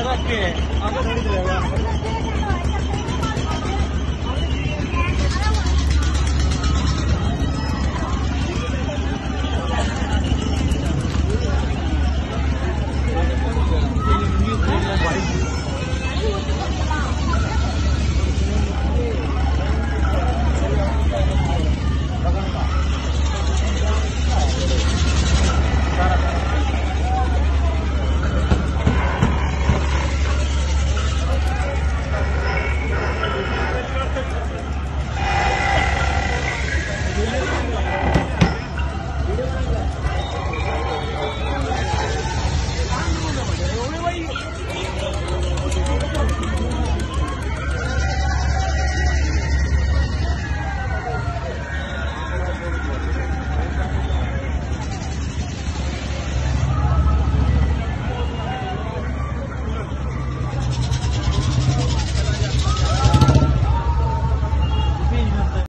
तरह के आगे